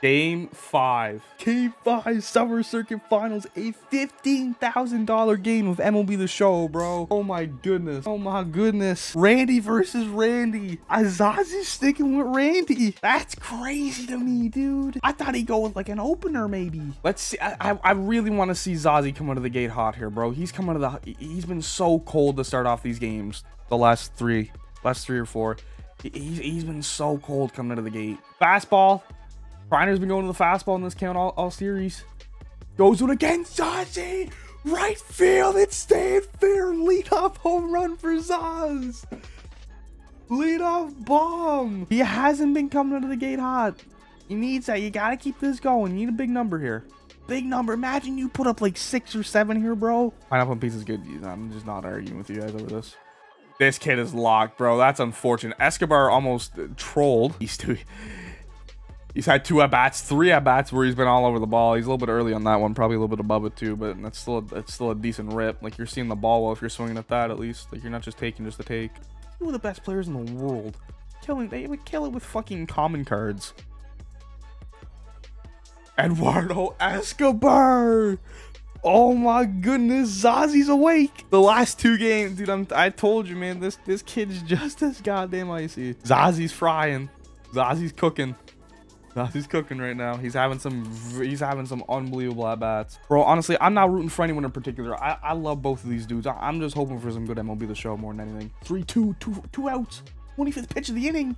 Game five. Game five Summer Circuit Finals. A $15,000 game of MLB The Show, bro. Oh my goodness. Oh my goodness. Randy versus Randy. Azazi's sticking with Randy. That's crazy to me, dude. I thought he'd go with like an opener maybe. Let's see. I, I, I really want to see Zazzi come out of the gate hot here, bro. He's come out of the... He's been so cold to start off these games. The last three. Last three or four. He, he's, he's been so cold coming out of the gate. Fastball. Kriner's been going to the fastball in this count all, all series. Goes with again, Zazzi! Right field, it's staying fair. Lead off home run for Zaz. Lead off bomb. He hasn't been coming out of the gate hot. He needs that. You gotta keep this going. You need a big number here. Big number. Imagine you put up like six or seven here, bro. Pineapple piece is good. I'm just not arguing with you guys over this. This kid is locked, bro. That's unfortunate. Escobar almost trolled. He's too. He's had two at bats, three at bats where he's been all over the ball. He's a little bit early on that one, probably a little bit above it too, but that's still a, it's still a decent rip. Like you're seeing the ball well if you're swinging at that at least. Like you're not just taking just to take. Two of the best players in the world, killing they would kill it with fucking common cards. Eduardo Escobar. Oh my goodness, Zazzi's awake. The last two games, dude. I'm, I told you, man. This this kid's just as goddamn icy. Zazzi's frying. Zazzi's cooking. He's cooking right now. He's having some he's having some unbelievable at bats. Bro, honestly, I'm not rooting for anyone in particular. I, I love both of these dudes. I, am just hoping for some good MLB the show more than anything. Three, two, two, two outs. 25th pitch of the inning.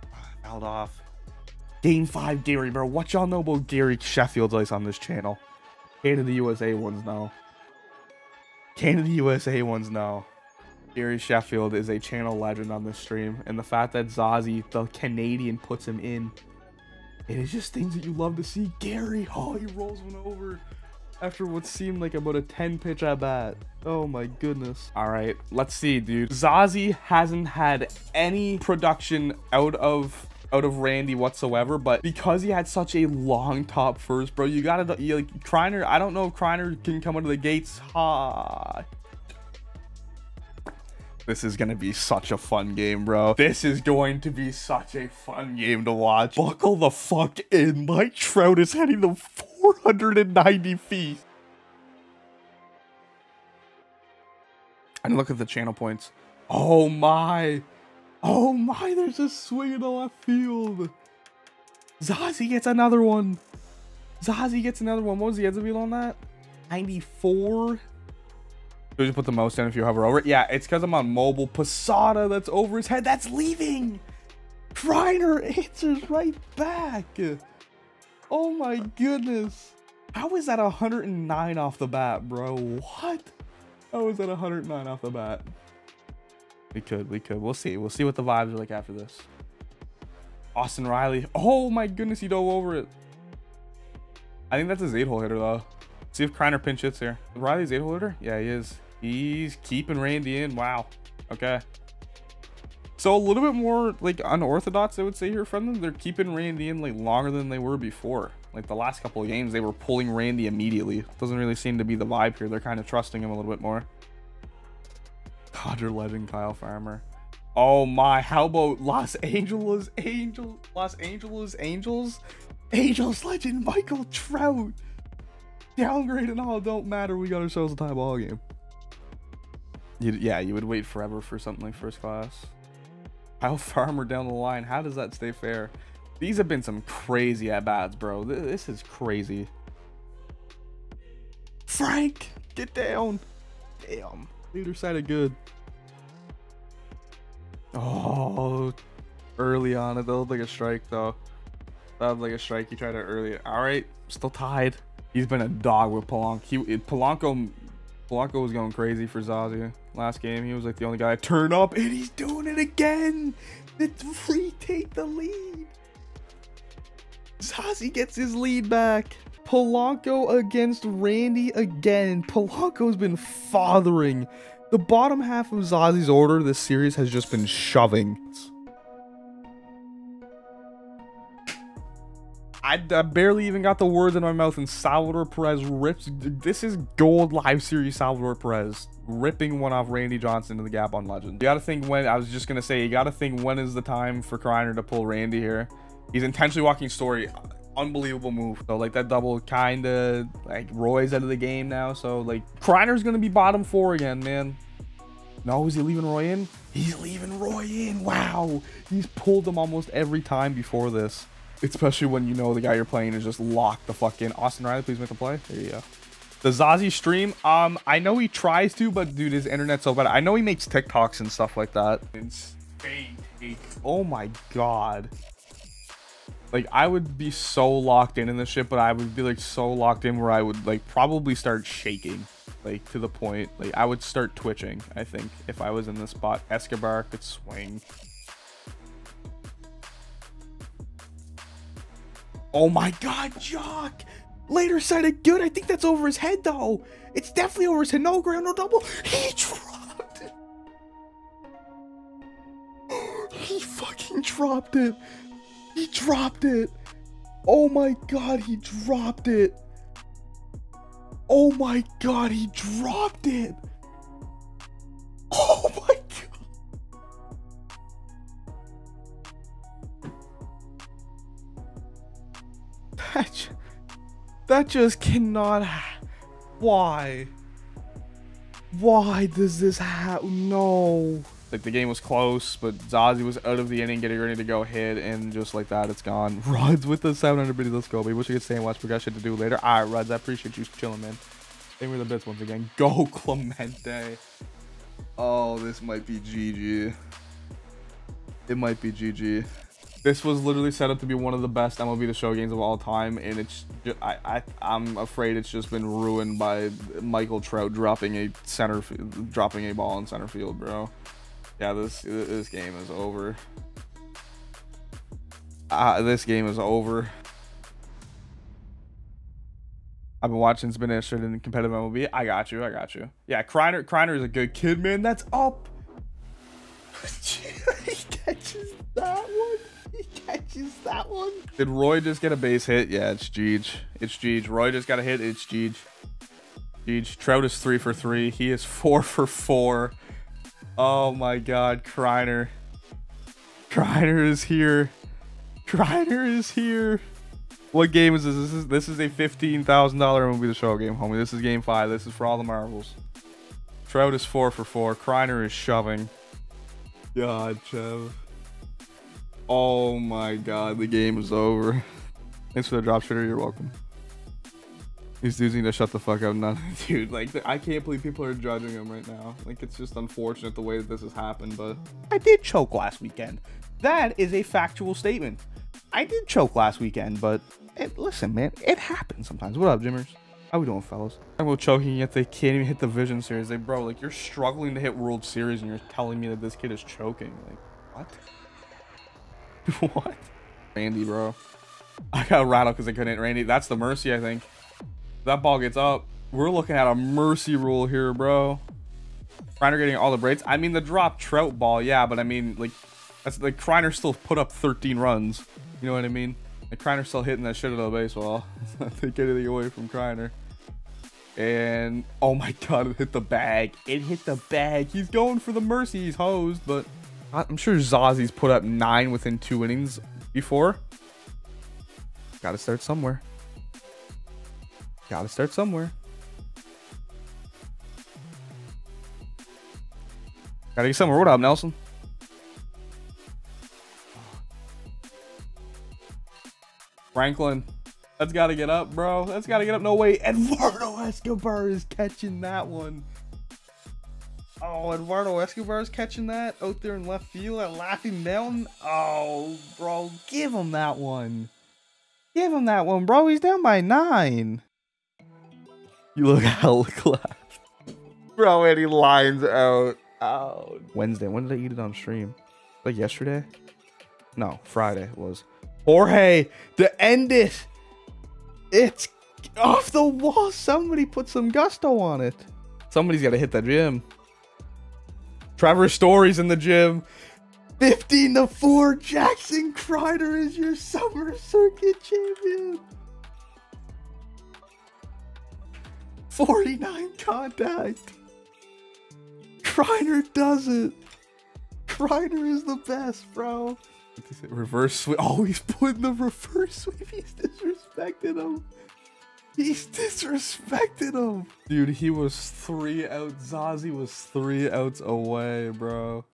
Held off. Game five, Gary, bro. What y'all know about Gary Sheffield's ice on this channel? Canada the USA ones now. Canada the USA ones now. Gary Sheffield is a channel legend on this stream, and the fact that Zazzi, the Canadian, puts him in it is just things that you love to see. Gary, oh, he rolls one over after what seemed like about a 10 pitch at bat. Oh my goodness. All right, let's see, dude. Zazzi hasn't had any production out of out of Randy whatsoever, but because he had such a long top first, bro, you gotta, you, like, Kriner, I don't know if Kriner can come out of the gates hot. This is going to be such a fun game, bro. This is going to be such a fun game to watch. Buckle the fuck in. Mike Trout is heading the 490 feet. And look at the channel points. Oh my. Oh my, there's a swing in the left field. Zazzi gets another one. Zazzi gets another one. What was the exit velo on that? 94? Just put the most in if you hover over it. Yeah, it's because I'm on mobile. Posada, that's over his head. That's leaving. Kriner answers right back. Oh my goodness. How is that 109 off the bat, bro? What? How is that 109 off the bat? We could, we could. We'll see. We'll see what the vibes are like after this. Austin Riley. Oh my goodness, he dove over it. I think that's his eight-hole hitter, though. See if Kriner pinch hits here. Riley's eight-hole hitter? Yeah, he is. He's keeping Randy in. Wow. Okay. So a little bit more like unorthodox, I would say here from them. They're keeping Randy in like longer than they were before. Like the last couple of games, they were pulling Randy immediately. Doesn't really seem to be the vibe here. They're kind of trusting him a little bit more. Dodger legend Kyle Farmer. Oh my, how about Los Angeles Angels? Los Angeles Angels? Angels legend Michael Trout. Downgrade and all don't matter. We got ourselves a tie ball game. You, yeah, you would wait forever for something like first class. How Farmer down the line? How does that stay fair? These have been some crazy at bats, bro. This is crazy. Frank, get down. Damn. Leader side of good. Oh, early on. It looked like a strike, though. That was like a strike. He tried it early. All right, still tied. He's been a dog with Polanco. He, Polanco Polanco was going crazy for Zazzi last game. He was like the only guy turn up, and he's doing it again. The retake the lead. Zazzi gets his lead back. Polanco against Randy again. Polanco's been fathering. The bottom half of Zazzi's order this series has just been shoving. I, I, barely even got the words in my mouth, and Salvador Perez rips. This is gold live series Salvador Perez ripping one off Randy Johnson to the gap on Legend. You got to think when. I was just gonna say, you got to think when is the time for Kriner to pull Randy here. He's intentionally walking story unbelievable move. So like that double kind of like Roy's out of the game now. So like Kriner's gonna be bottom four again, man. No, is he leaving Roy in? He's leaving Roy in. Wow, he's pulled him almost every time before this. Especially when you know the guy you're playing is just locked the fuck in. Austin Riley, please make a play. There you go. The Zazzi stream, um, I know he tries to, but dude, his internet's so bad. I know he makes TikToks and stuff like that. Insane. Oh my god. Like, I would be so locked in in this shit, but I would be, like, so locked in where I would, like, probably start shaking. Like, to the point, like, I would start twitching, I think, if I was in this spot. Escobar could swing. Oh my god, Jock! Later sided good. I think that's over his head, though. It's definitely over his head. No ground, no double. He dropped it. He fucking dropped it. He dropped it. Oh my god, he dropped it. Oh my god, he dropped it. Oh that just cannot. Why? Why does this happen? No. Like the game was close, but Zazzi was out of the inning, getting ready to go hit, and just like that, it's gone. Ruds with the 700 biddy. Let's go, baby. Wish we could stay and watch progression to do later. All right, Ruds, I appreciate you chilling, man. You for the bits once again. Go Clemente. Oh, this might be GG. It might be GG. This was literally set up to be one of the best MLB The Show games of all time, and it's just, I, I I'm afraid it's just been ruined by Michael Trout dropping a center dropping a ball in center field, bro. Yeah, this this game is over. Uh, this game is over. I've been watching, it's been interested in competitive MLB. I got you, I got you. Yeah, Kriner, Kriner is a good kid, man. That's up. he catches that one. He catches that one. Did Roy just get a base hit? Yeah, it's Jeej. It's Jeej. Roy just got a hit. It's Jeej. Jeej. Trout is three for three. He is four for four. Oh my god, Kriner. Kriner is here. Kriner is here. What game is this? This is this is a fifteen thousand dollar movie the show game, homie. This is game five. This is for all the marbles. Trout is four for four. Kriner is shoving. God, Chev. Oh my god, the game is over. Thanks for the drop shooter. You're welcome. These dudes need to shut the fuck up. None, dude. Like, I can't believe people are judging him right now. Like, it's just unfortunate the way that this has happened. But I did choke last weekend. That is a factual statement. I did choke last weekend, but it, listen, man, it happens sometimes. What up, Jimmers? How we doing, fellas? I'm about choking yet they can't even hit the Vision Series. Like, bro, like you're struggling to hit World Series and you're telling me that this kid is choking. Like, what? what? Randy, bro. I got rattled because I couldn't hit Randy. That's the mercy, I think. That ball gets up. We're looking at a mercy rule here, bro. Kriner getting all the braids. I mean, the drop trout ball, yeah, but I mean, like, that's like Kriner still put up 13 runs. You know what I mean? Like Kriner still hitting that shit out of the baseball. Take anything away from Kriner. And oh my god, it hit the bag. It hit the bag. He's going for the mercy. He's hosed, but I'm sure Zazzi's put up nine within two innings before. Gotta start somewhere. Gotta start somewhere. Gotta get somewhere. What up, Nelson? Franklin. That's got to get up, bro. That's got to get up. No way. Eduardo Escobar is catching that one. Oh, Eduardo Escobar is catching that out there in left field at Laughing Mountain. Oh, bro, give him that one. Give him that one, bro. He's down by nine. You look hella class. Bro, and he lines out. Oh. Wednesday. When did I eat it on stream? Like yesterday? No, Friday was. Jorge, to end it. It's off the wall. Somebody put some gusto on it. Somebody's got to hit the gym. Trevor Story's in the gym. 15 to 4. Jackson Kriner is your summer circuit champion. 49 contact. Kriner does it. Kriner is the best, bro. Reverse sweep. Oh, he's putting the reverse sweep. He's disrespecting him. He's disrespected him. Dude, he was three outs. Zazzi was three outs away, bro.